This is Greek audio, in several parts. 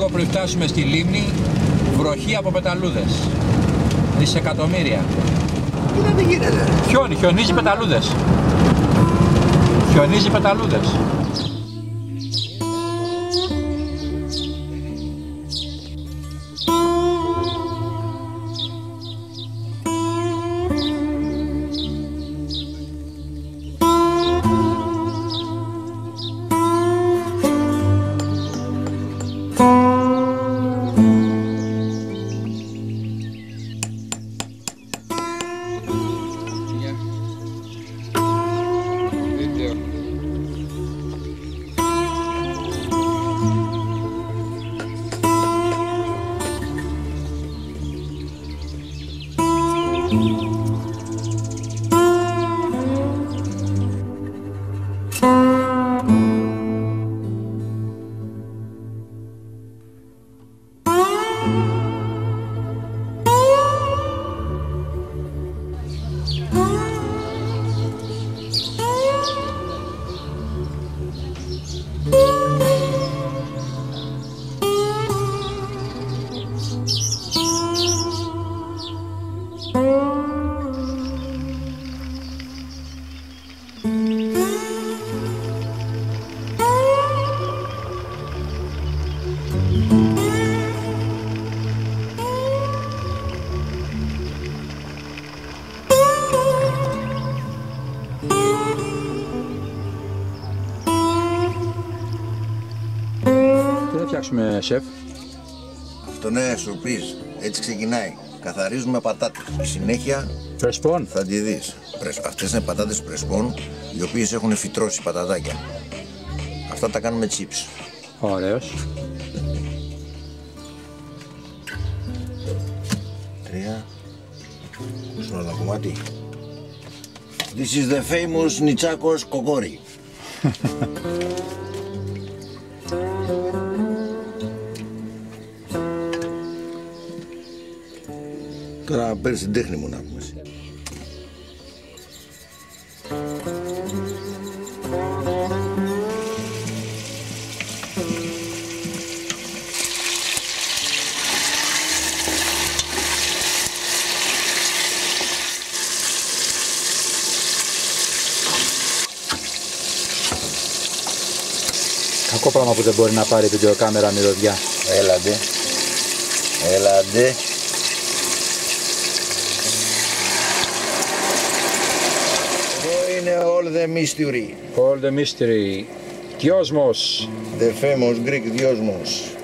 λίγο πριν φτάσουμε στη λίμνη, βροχή από πεταλούδες. Δισεκατομμύρια. Τι δεν γίνεται. Χιόνι, χιονίζει πεταλούδες. Χιονίζει πεταλούδες. Φτιάξουμε, σεφ. Αυτό είναι σουρπρίζ. Έτσι ξεκινάει. Καθαρίζουμε πατάτες. Στη συνέχεια Πρεσπών. θα τη δεις. Πρεσ- Αυτές είναι πατάτες πρεσπών, οι οποίες έχουν φυτρώσει πατατάκια. Αυτά τα κάνουμε chips. Ωραίος. Τρία. Στο άλλο κομμάτι. This is the famous Νιτσάκος κοκόρι. Τώρα παίρνεις την τέχνη μου να πούμε. εσύ. Κακό πράγμα που δεν μπορεί να πάρει βιντεοκάμερα μυρωδιά. Έλαντε. Έλαντε. Εδώ είναι all the mystery. All the mystery. Διόσμος. The famous Greek διόσμος.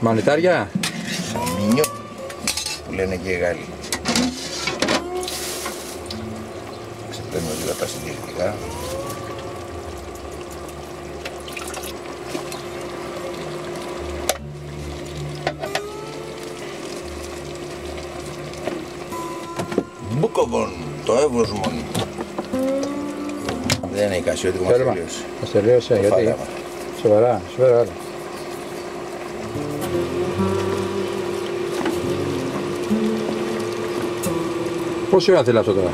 Μανιτάρια. Σαμίνιο που λένε και οι Γάλλοι. Ξεπλένουμε λίγα τα συντηρητικά. Μπούκοβον, το εύωσμον. Δεν είναι η Κασιώτη μας Τέρμα. τελείωσε. Μας τελείωσε, Το γιατί; φάγαμε. Σοβαρά, σοβαρά. Πόση ώρα θέλει αυτό τώρα;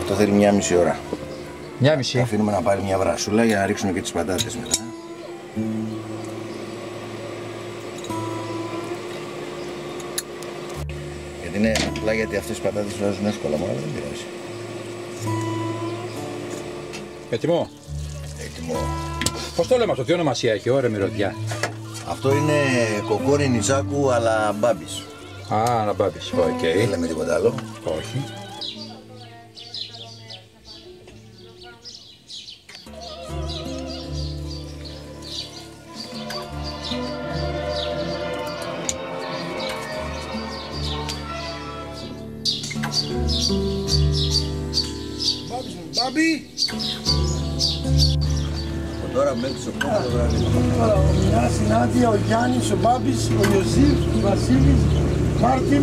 Αυτό θέλει μια μισή ώρα. Μια Θα μισή. αφήνουμε να πάρει μια βρασούλα για να ρίξουμε και τις πατάτες μετά. Απλά γιατί αυτές οι πατάτες βάζουν εύκολα μόνο, δεν πειράζει. Έτοιμο; Έτοιμο. Πώς το λέμε αυτό, τι ονομασία έχει, ωραία μυρωδιά. Αυτό είναι κοκόρι νιτσάκου αλλά μπάμπης. Α, να μπάμπης, οκ. Δεν λέμε τίποτα άλλο. Όχι. Μπάμπης! Από τώρα μέχρι τις 8 το βράδυ. Μια συνάντια, ο Γιάννης, ο Μπάμπης, ο Ιωσήφ, ο Βασίλης, Μάρτιν.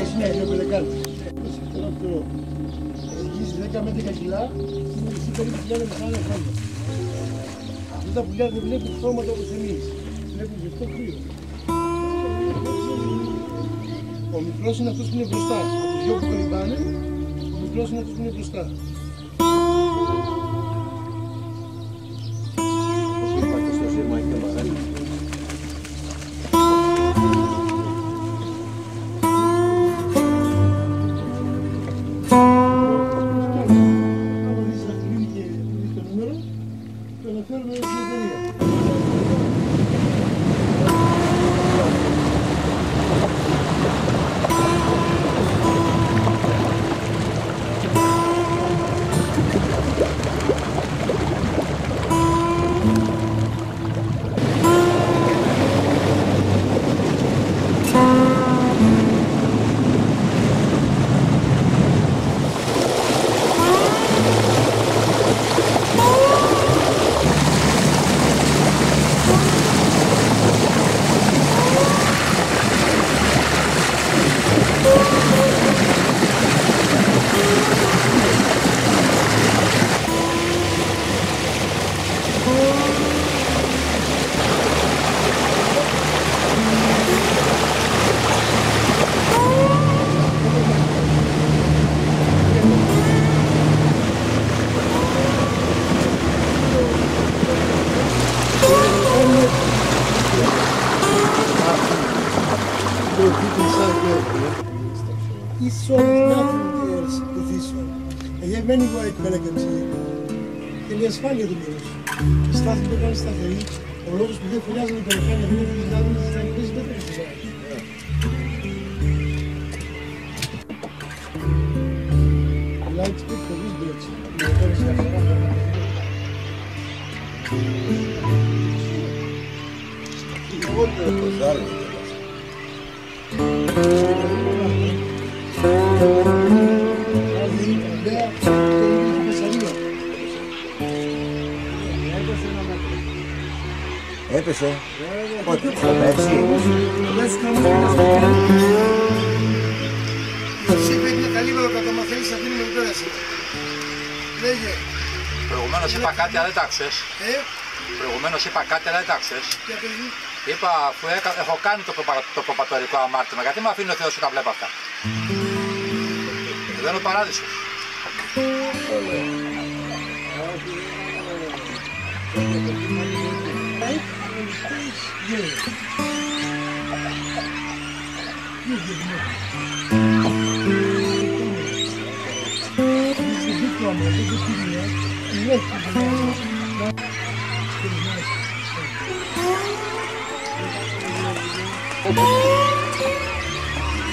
Έχει ναι, είναι πελεκάνη. Έχει 10 με 10 κιλά, είναι εσύ περίπου χιλιάδε με άλλα χρόνια. Αυτά τα πουλιά δεν βλέπουν χρώματα όπως εμείς. Βλέπουν ζεστό κρύο. Ο μικρός είναι αυτός που είναι μπροστά. Από δυο που κολυμπάνε, ο μικρός είναι αυτός που είναι μπροστά. Και είναι ασφάλεια του μέρους. Η στάθη που έκανε σταθερή, ο λόγος που δεν φωνιάζουν οι πελεκάνια δεν είναι δυνάμει της Ιταλικής μέτρης. Lights good for this direction. Το ζάλι. Έπεσε. Όχι, έτσι. Εσύ πρέπει να καλύβα το καταμαθαίνεις αυτήν με πέρασε. Λέγε, Προηγουμένως είπα κάτι, αλλά δεν τ' άκουσες. ε, Προηγουμένως είπα κάτι, αλλά δεν τ' άκουσες. για παιδί. Είπα, αφού έκα- έχω κάνει το, προπα- το προπατορικό αμάρτημα, γιατί με αφήνει ο Θεός και τα βλέπω αυτά; Δεν είναι ο παράδεισος.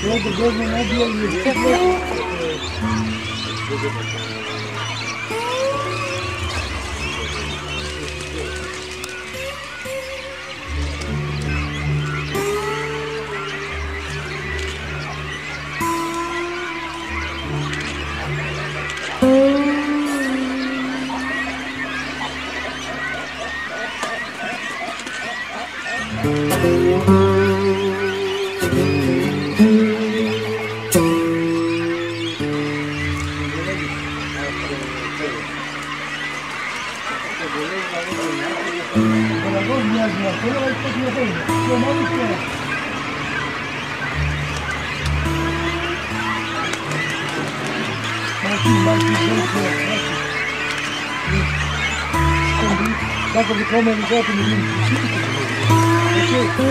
Добрый день, Надежда. Δει όλοι Ο λαγός μοιάζει με αυτό,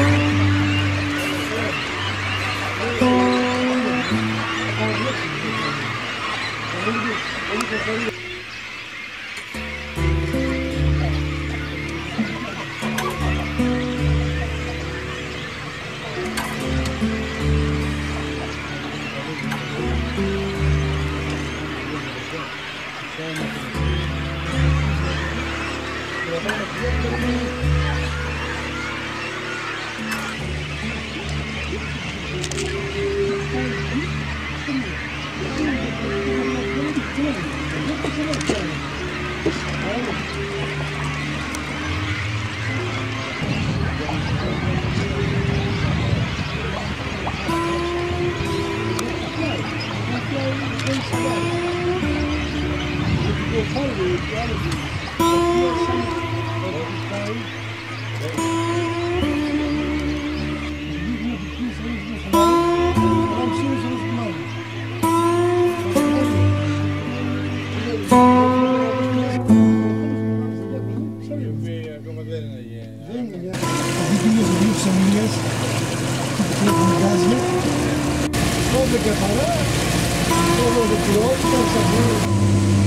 αλλά Vamos de que é? vamos de piloto, vamos de